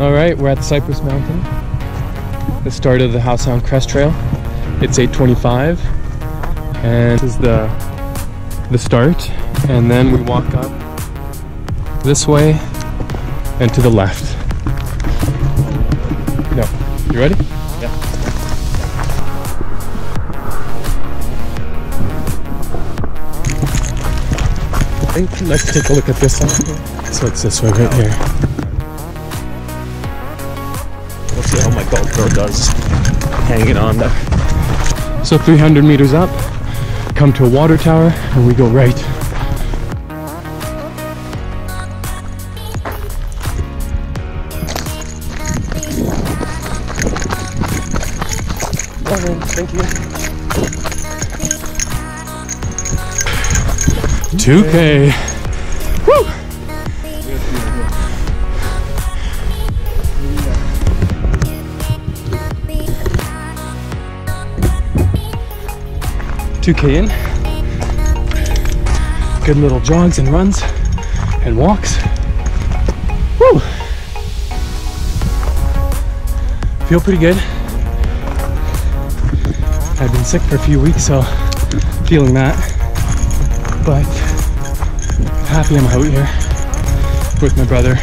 All right, we're at the Cypress Mountain, the start of the Howe Sound Crest Trail. It's 8:25, and this is the the start. And then we walk up this way and to the left. No, you ready? Yeah. I think let's take a look at this side. So it's this way right here. GoPro does hanging on there. So 300 meters up, come to a water tower, and we go right. Thank you. 2K. 2K in. Good little jogs and runs and walks. Woo! Feel pretty good. I've been sick for a few weeks, so feeling that. But happy I'm out here with my brother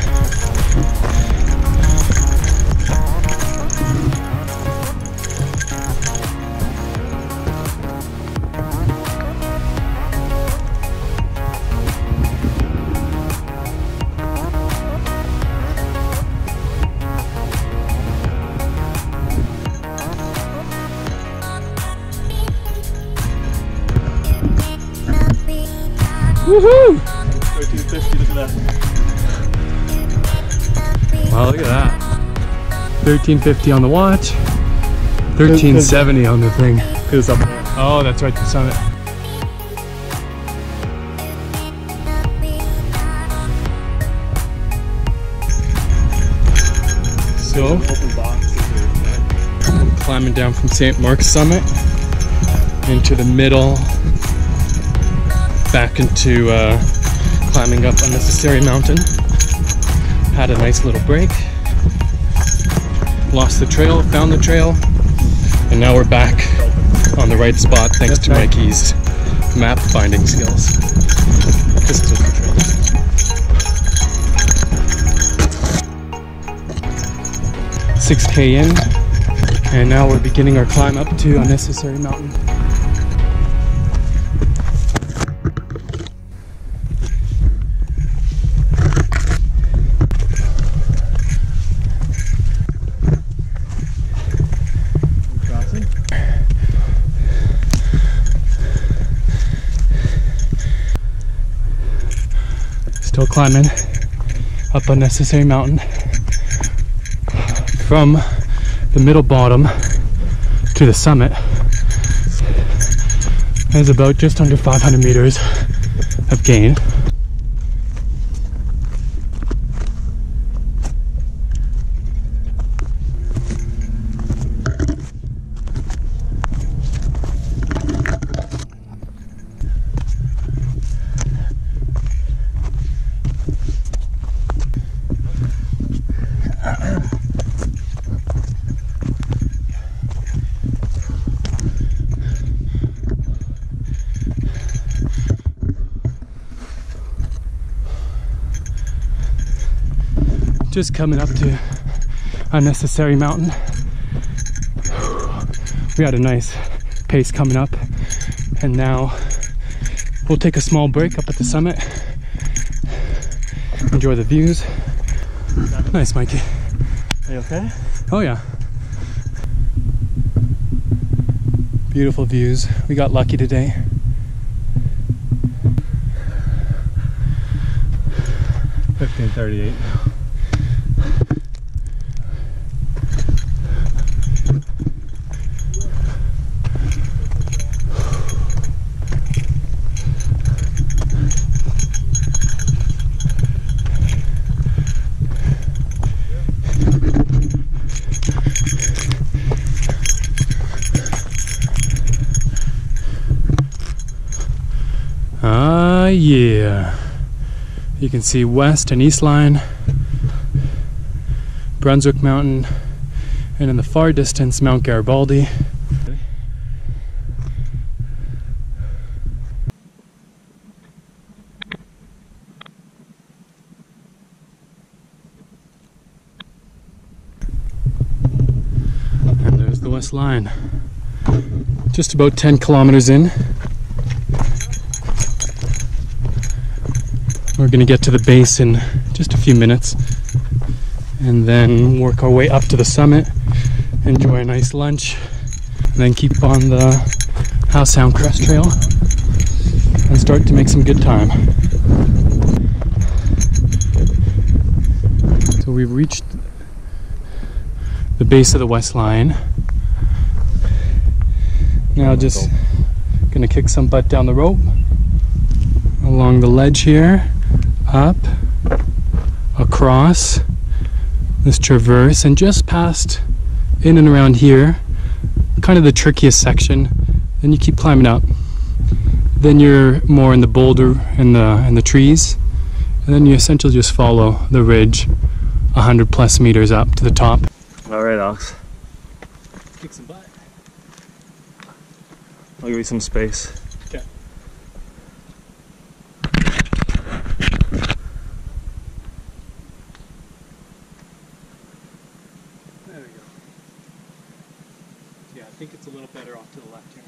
1350 on the watch, 1370 on the thing. Because up there. Oh, that's right, the summit. So, climbing down from St. Mark's summit into the middle, back into uh, climbing up unnecessary mountain. Had a nice little break. Lost the trail, found the trail, and now we're back on the right spot thanks to Mikey's map finding skills. This is what the trail is. 6k in, and now we're beginning our climb up to unnecessary mountain. Climbing up unnecessary mountain from the middle bottom to the summit. There's about just under 500 meters of gain. Just coming up to unnecessary mountain. We had a nice pace coming up, and now we'll take a small break up at the summit. Enjoy the views. Nice, Mikey. Are you okay? Oh, yeah. Beautiful views. We got lucky today. Fifteen thirty-eight. Ah, yeah. You can see west and East Lion Brunswick Mountain, and in the far distance, Mount Garibaldi. And there's the West Lion. Just about 10 kilometers in. We're gonna get to the base in just a few minutes and then work our way up to the summit, enjoy a nice lunch, and then keep on the Howe Sound Crest Trail and start to make some good time. So we've reached the base of the West Lion. Now just gonna kick some butt down the rope along the ledge here, up, across this traverse, and just past in and around here, kind of the trickiest section. Then you keep climbing up. Then you're more in the boulder and the and the trees, and then you essentially just follow the ridge, hundred plus meters up to the top. All right, Alex. Kick some butt. I'll give you some space. Okay. There we go. Yeah, I think it's a little better off to the left here.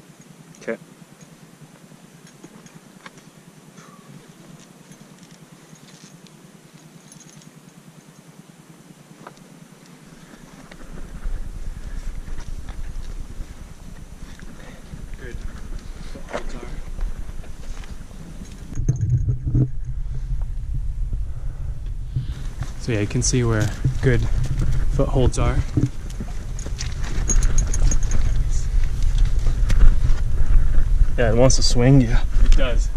Okay. Good. Footholds are. So yeah, you can see where good footholds are. Yeah, it wants to swing you. It does.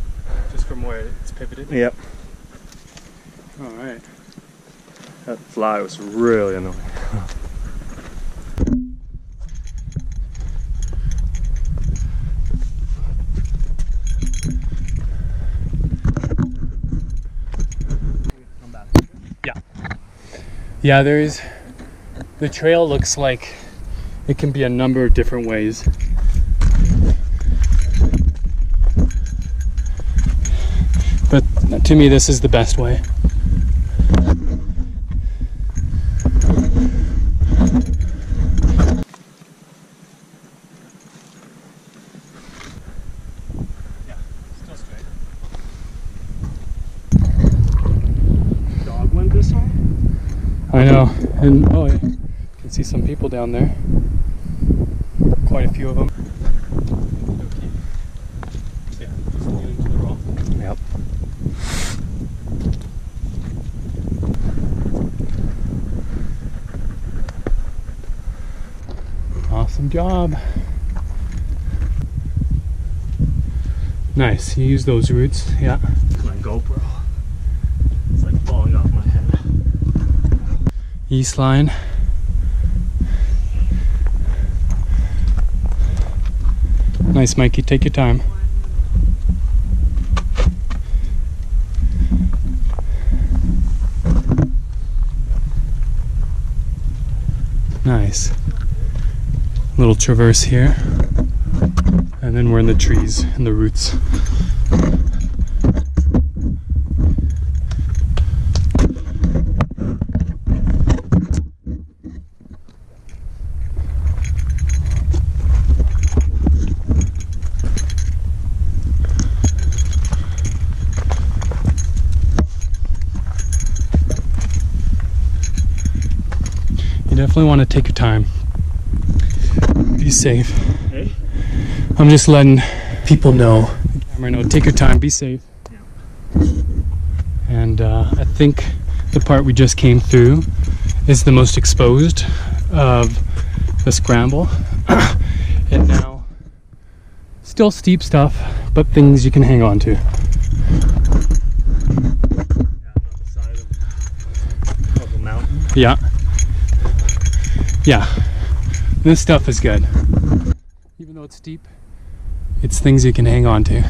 Just from where it's pivoted. Yep. Alright. That fly was really annoying. Yeah, there's the trail looks like it can be a number of different ways. But to me, this is the best way. Yeah, still straight. Dog went this way? I know, and oh, you can see some people down there. Quite a few of them. Yeah. Yep. Awesome job. Nice. You use those roots. Yeah. My GoPro. It's like falling off my head. East Lion. Nice, Mikey. Take your time. Nice. Little traverse here. And then we're in the trees and the roots. Definitely want to take your time. Be safe. Hey? I'm just letting people know. Camera know. Take your time. Be safe. And uh, I think the part we just came through is the most exposed of the scramble. and now, still steep stuff, but things you can hang on to. Yeah, I'm on the side of, of the mountain. Yeah. This stuff is good. Even though it's steep, it's things you can hang on to.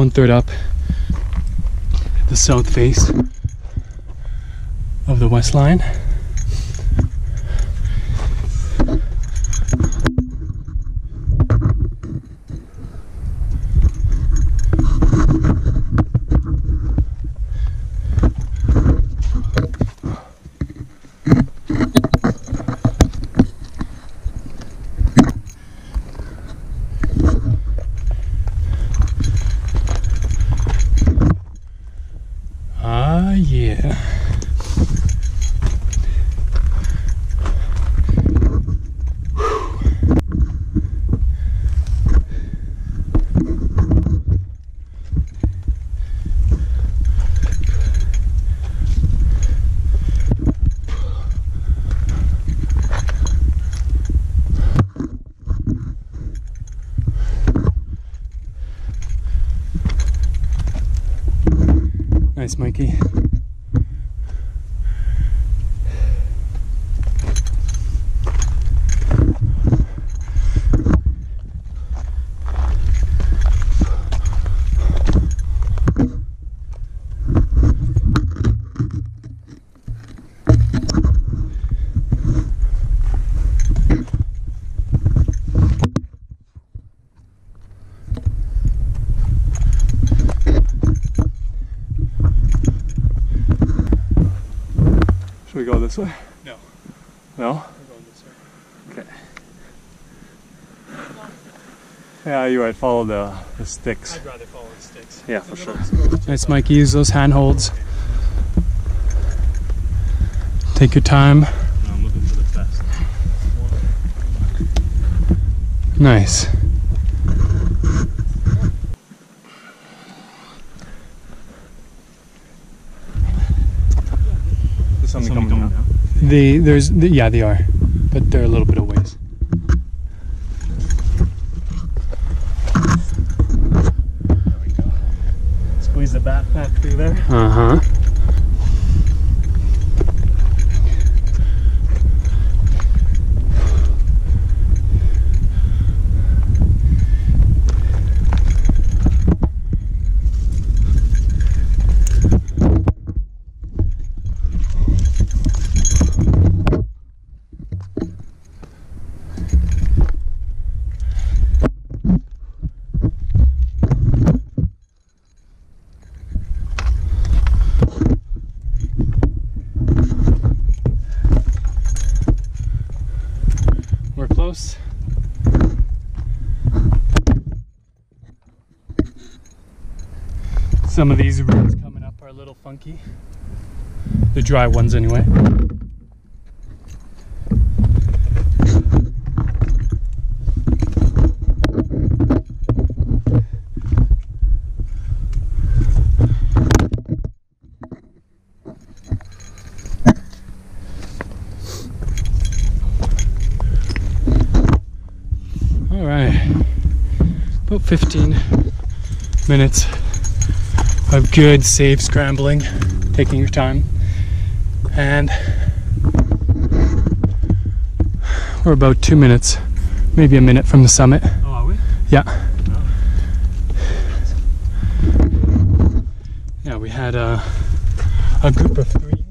One third up the south face of the West Lion. Ah, yeah. Nice, Mikey. Should we go this way? No. No? We're going this way. Okay. Yeah, you're right. Follow the, the sticks. I'd rather follow the sticks. Yeah, for sure. Nice, Mikey. Use those handholds. Take your time. I'm looking for the best. Nice. There's something coming down. The there's the, yeah they are, but they're a little bit of ways. Squeeze the backpack through there. Uh huh. We're close. Some of these routes coming up are a little funky. The dry ones, anyway. All right. About 15 minutes of good, safe scrambling, taking your time. And we're about two minutes, maybe a minute from the summit. Oh, are we? Yeah. Yeah, we had a, a group of three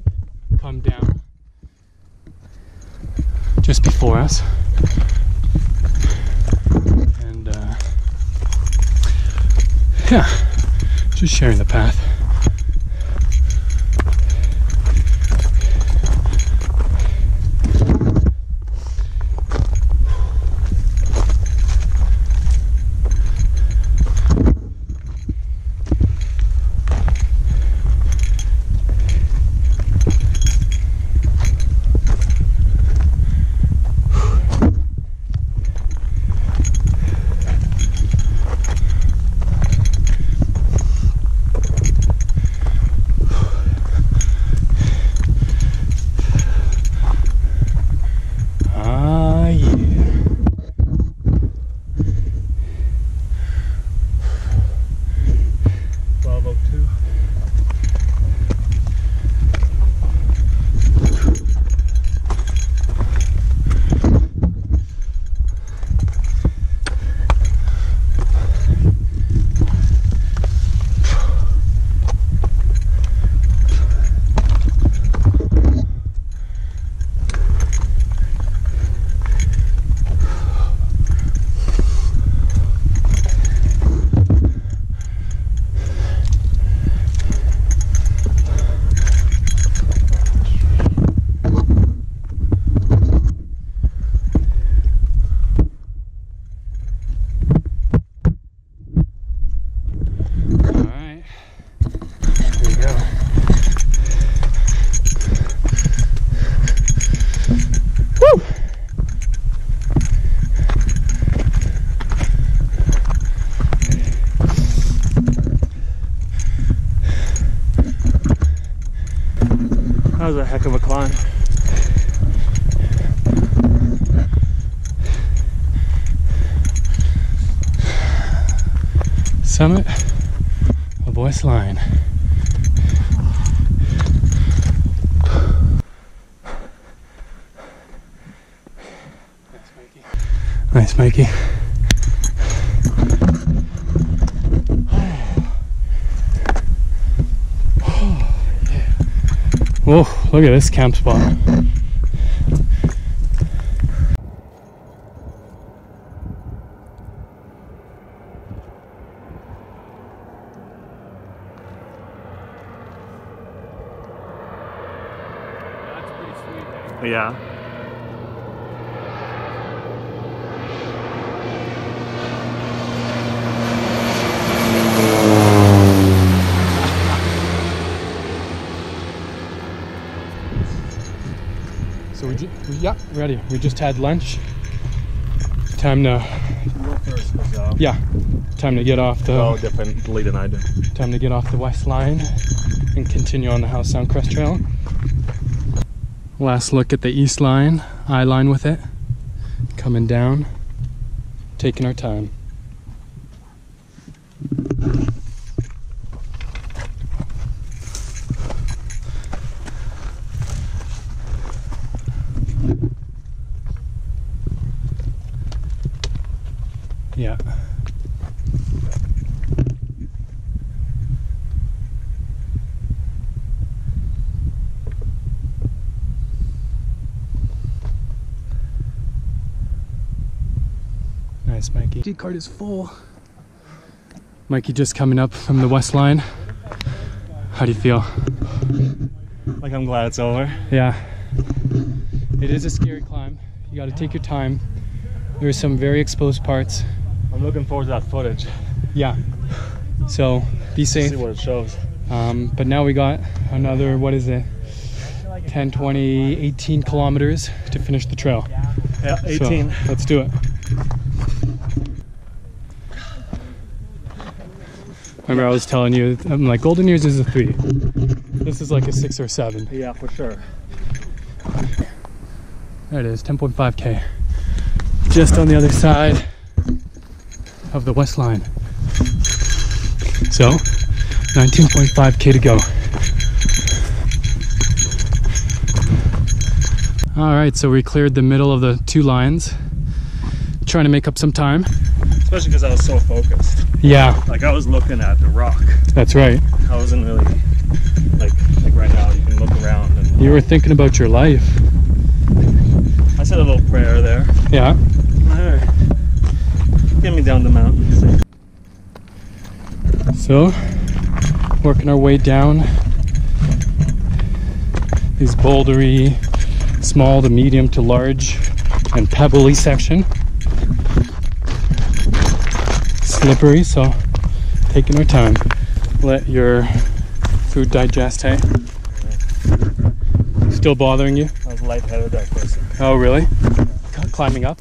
come down just before us. And uh, yeah, just sharing the path. Summit of West Lion. Nice, Mikey. Oh, Whoa, look at this camp spot. That's pretty sweet. Yeah. So we, ju- we. We just had lunch. Time to uh, yeah, time to get off the Oh, differently than I do. time to get off the West Lion and continue on the Howe Sound Crest Trail. Last look at the East Lion, eye line with it, coming down, taking our time. Yeah. Nice, Mikey. D card is full. Mikey just coming up from the West Lion. How do you feel? Like I'm glad it's over. Yeah. It is a scary climb. You got to take your time. There's some very exposed parts. I'm looking forward to that footage. Yeah. So be safe. See what it shows. Um, but now we got another, what is it? 10, 20, 18 kilometers to finish the trail. Yeah, So, 18. let's do it. Remember, I was telling you, I'm like, Golden Ears is a three. This is like a six or seven. Yeah, for sure. There it is, 10.5k. Just on the other side of the West Lion. So, 19.5k to go. All right, so we cleared the middle of the two Lions, trying to make up some time. Especially because I was so focused. Yeah, Like I was looking at the rock. that's right. I wasn't really like like right now. You can look around and You were thinking about your life. I said a little prayer there. Yeah. Alright. Get me down the mountain. So, working our way down these bouldery, small to medium to large, and pebbly section. Slippery, so taking our time. Let your food digest, hey? Still bothering you? I was lightheaded that person. Oh, really? C- climbing up?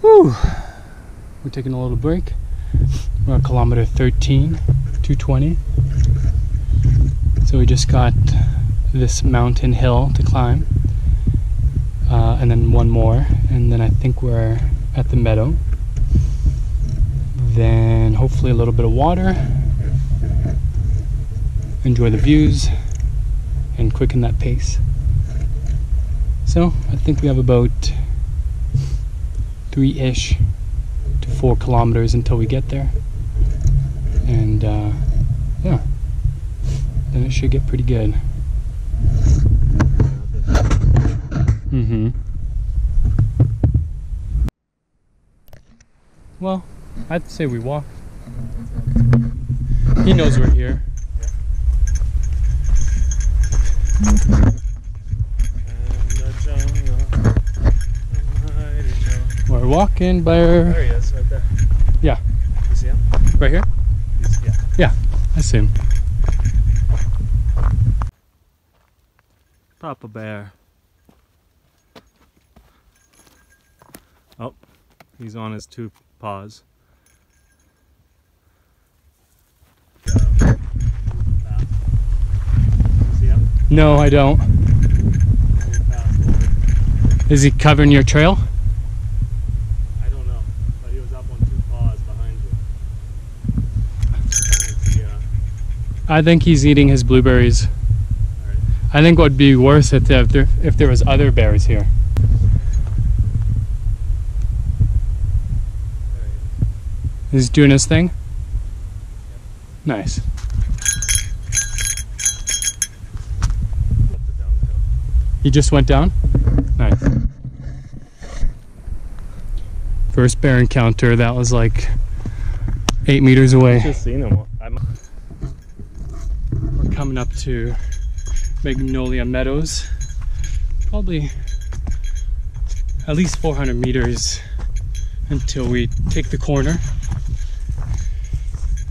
Whew. We're taking a little break. We're at kilometer 13, 220. So we just got this mountain hill to climb uh, and then one more, and then I think we're at the meadow. Then hopefully a little bit of water. Enjoy the views and quicken that pace. So I think we have about three ish to four kilometers until we get there. And uh, yeah, then it should get pretty good. Mm-hmm. Well, I'd say we walk. He knows we're here. We're walking, Blair. There he is, right there. Yeah. You see him? Right here? He's, yeah. I see him. Papa Bear. Oh, he's on his two paws. No, I don't. Is he covering your trail? I don't know, but he was up on two paws behind you. And he, uh, I think he's eating his blueberries. I think what would be worse if there if there was other bears here. He's doing his thing. Nice. He just went down. Nice. First bear encounter. That was like eight meters away. Just seen him. I'm, We're coming up to Magnolia Meadows. Probably at least 400 meters until we take the corner.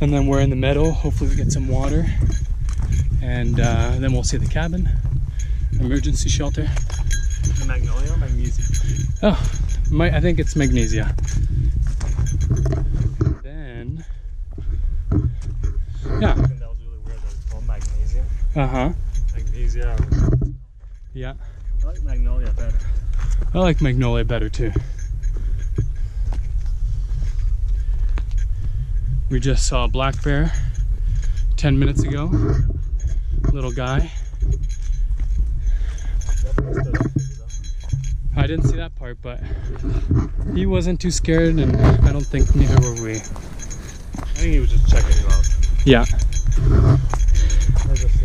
And then we're in the meadow. Hopefully, we get some water. And uh, then we'll see the cabin, emergency shelter. Magnolia or Magnesium? Oh, my, I think it's magnesia. Then, yeah, I think that was really weird that it's called Magnesium. Uh huh, Magnesia. yeah. I like Magnolia better. I like Magnolia better too. We just saw a black bear 10 minutes ago. Little guy. Definitely stood up for you, though. I didn't see that part, but he wasn't too scared, and I don't think neither were we. I think he was just checking you out. Yeah,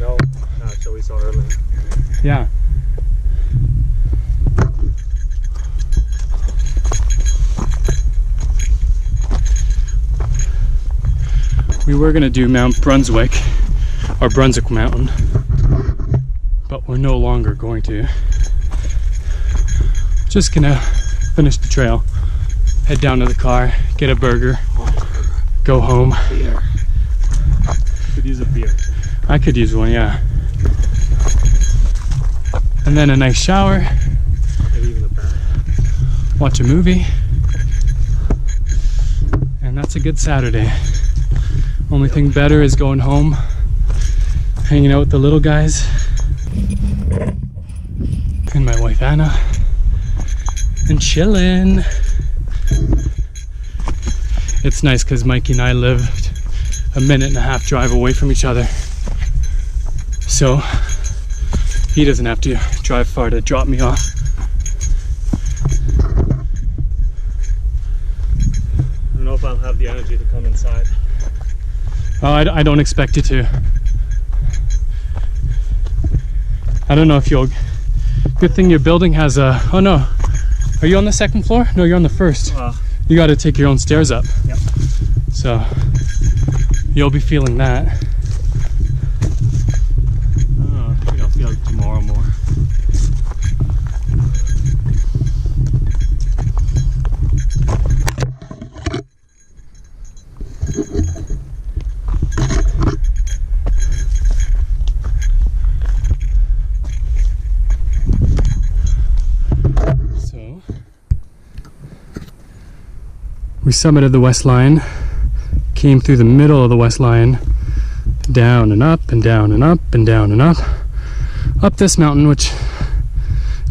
snow that we saw earlier. yeah. We were gonna do Mount Brunswick, or Brunswick Mountain, but we're no longer going to. Just gonna finish the trail, head down to the car, get a burger, go home. Could use a beer. I could use one, yeah. And then a nice shower, Maybe even a bath. watch a movie, and that's a good Saturday. Only thing better is going home, hanging out with the little guys, and my wife Anna, and chilling. It's nice because Mikey and I lived a minute and a half drive away from each other. So he doesn't have to drive far to drop me off. I don't know if I'll have the energy to come inside. Oh, I, I don't expect you to. I don't know if you'll. Good thing your building has a. Oh no. Are you on the second floor? No, you're on the first. Uh, You got to take your own stairs up. Yep. So you'll be feeling that. uh, I think I'll feel it tomorrow more. So we of the West Lion, came through the middle of the West Lion, down and up and down and up and down and up, up this mountain, which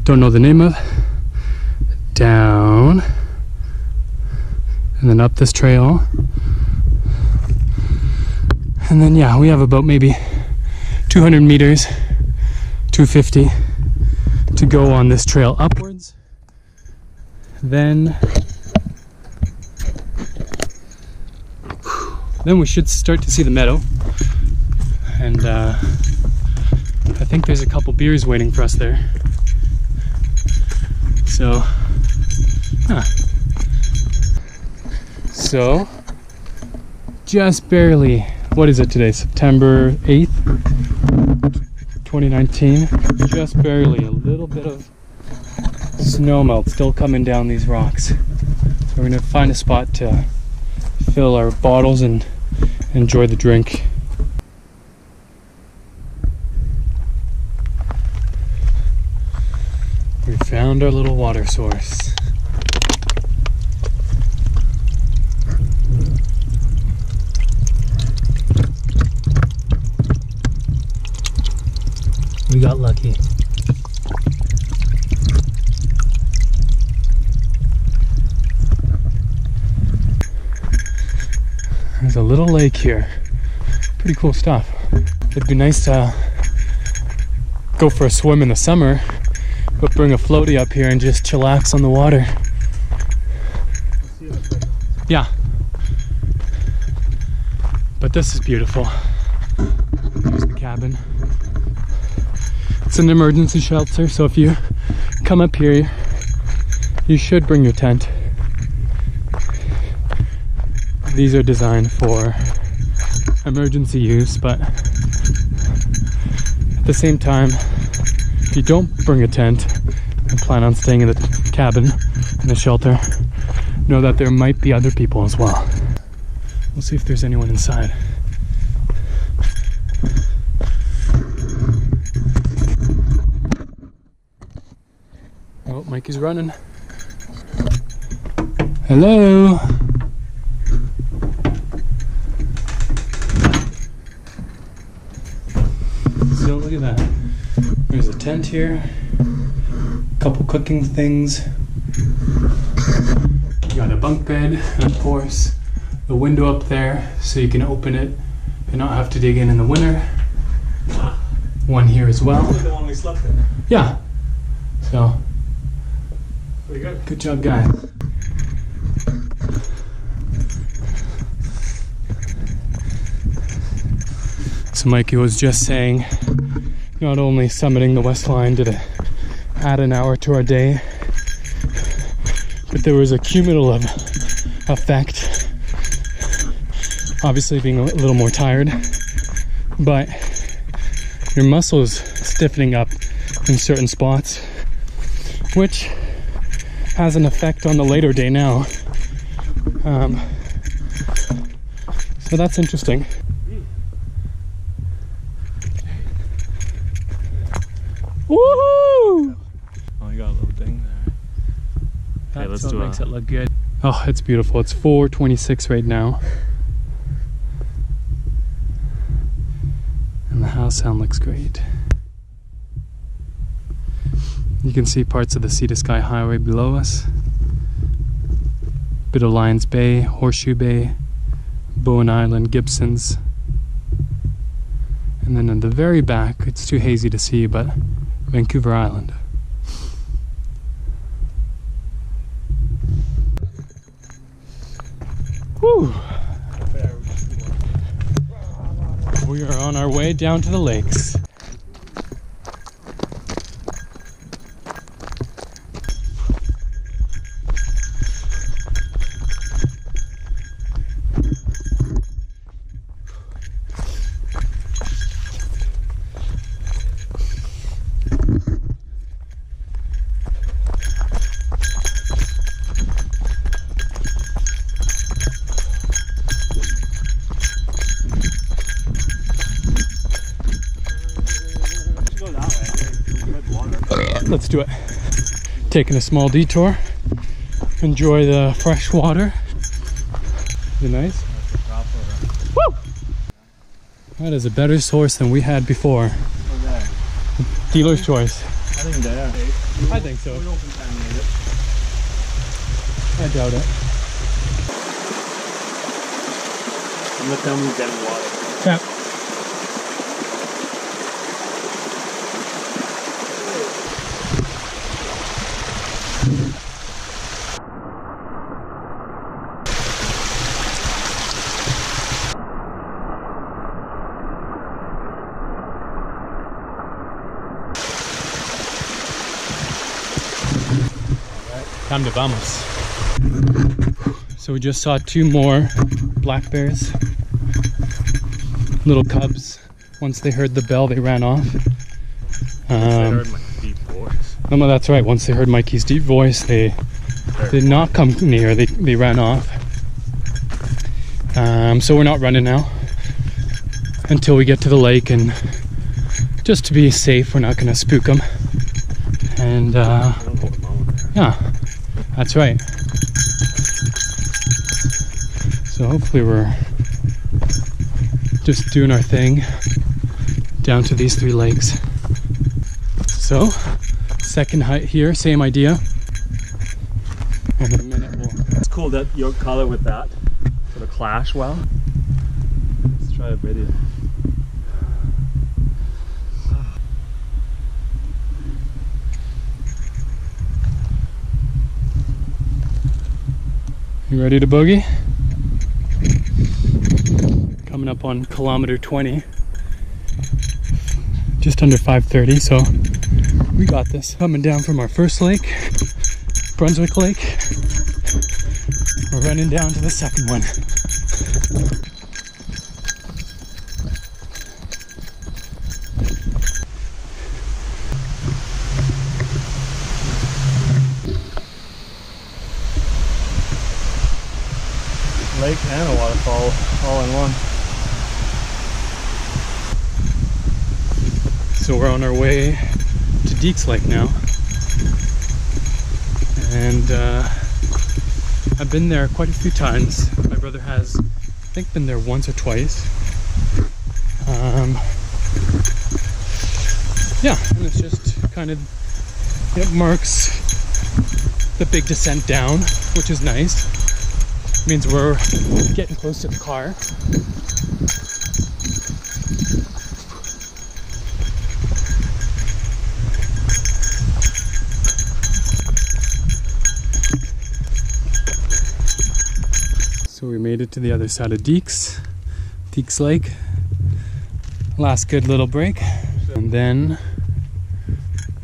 don't know the name of, down, and then up this trail. And then, yeah, we have about maybe 200 meters, 250 to go on this trail upwards. Then then we should start to see the meadow. And uh, I think there's a couple beers waiting for us there. So, huh. So, just barely, what is it today? September 8th, 2019. Just barely a little bit of snow melt still coming down these rocks. So we're gonna find a spot to fill our bottles and enjoy the drink. We found our little water source. We got lucky. Little lake here. Pretty cool stuff. It'd be nice to go for a swim in the summer, but bring a floaty up here and just chillax on the water. Yeah. But this is beautiful. Here's the cabin. It's an emergency shelter, so if you come up here, you should bring your tent. These are designed for emergency use, but at the same time, if you don't bring a tent and plan on staying in the cabin, in the shelter, know that there might be other people as well. We'll see if there's anyone inside. Oh, Mikey's running. Hello. So look at that. There's a tent here. A couple cooking things. You got a bunk bed, and of course, the window up there so you can open it and not have to dig in in the winter. One here as well. The one we slept in. Yeah. So, Pretty good. good job, guys. So, Mikey was just saying not only summiting the West Lion did it add an hour to our day, but there was a cumulative effect. Obviously, being a little more tired, but your muscles stiffening up in certain spots, which has an effect on the later day now. Um, so that's interesting. Woohoo! Oh, you got a little ding there. What do a- it look good. Oh, it's beautiful. It's 426 right now. And the Howe Sound looks great. You can see parts of the Sea to Sky Highway below us. Bit of Lions Bay, Horseshoe Bay, Bowen Island, Gibsons. And then in the very back, it's too hazy to see, but Vancouver Island. Whew. We are on our way down to the lakes. Let's go that way. Good water. Let's do it. Taking a small detour. Enjoy the fresh water. It nice? Woo! That is a better source than we had before. Dealer's choice. I think there. I think so. We don't contaminate it. I doubt it. I'm gonna tell dead water. Yeah. Time to vamos. So we just saw two more black bears, little cubs. Once they heard the bell, they ran off. Um, heard my deep voice. no, no, that's right. Once they heard Mikey's deep voice, they did not come near. They they ran off. Um, so we're not running now until we get to the lake, and just to be safe, we're not going to spook them. And uh, I don't know what's wrong with there. yeah, that's right. So hopefully we're just doing our thing down to these three lakes. So, second height here, same idea. A minute we'll It's cool that your color with that sort of clash well. Let's try a video. You ready to boogie? Coming up on kilometer 20. Just under 530, so we got this. Coming down from our first lake, Brunswick Lake. We're running down to the second one. Lake and a waterfall all in one. So we're on our way to Deeks Lake now. And uh, I've been there quite a few times. My brother has, I think, been there once or twice. Um, yeah, and it's just kind of, it marks the big descent down, which is nice. Means we're getting close to the car. So we made it to the other side of Deeks, Deeks Lake. Last good little break. And then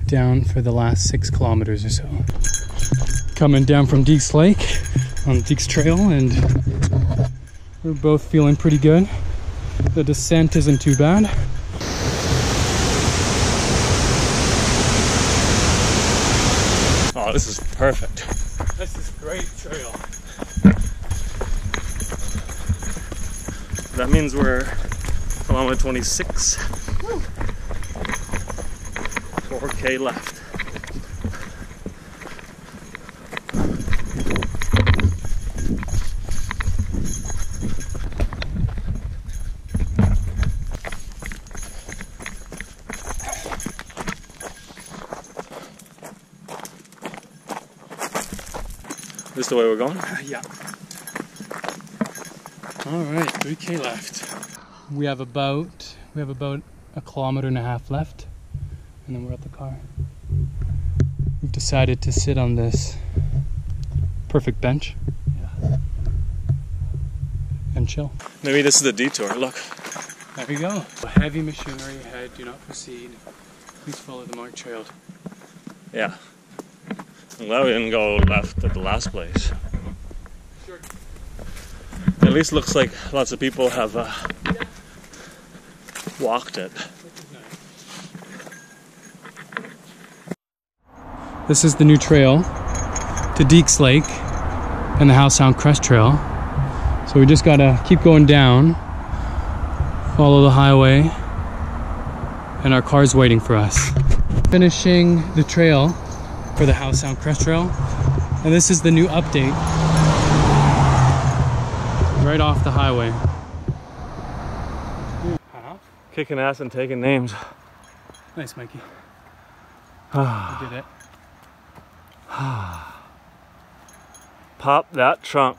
down for the last six kilometers or so. Coming down from Deeks Lake on Deeks Trail and we're both feeling pretty good. The descent isn't too bad. Oh, this is perfect. This is great trail. That means we're kilometer 26. 4k left. This the way we're going? Uh, yeah. All right, 3k left. We have about we have about a kilometer and a half left, and then we're at the car. We've decided to sit on this perfect bench yeah. and chill. Maybe this is the detour. Look. There we go. Heavy machinery ahead. Do not proceed. Please follow the marked trail. Yeah. Glad we didn't go left at the last place. At least looks like lots of people have uh, walked it. This is the new trail to Deeks Lake and the Howe Sound Crest Trail. So we just gotta keep going down, follow the highway, and our car's waiting for us. Finishing the trail for the Howe Sound Crest Trail, and this is the new update. Right off the highway. Kicking ass and taking names. Nice, Mikey. Ah. You did it. Pop that trunk.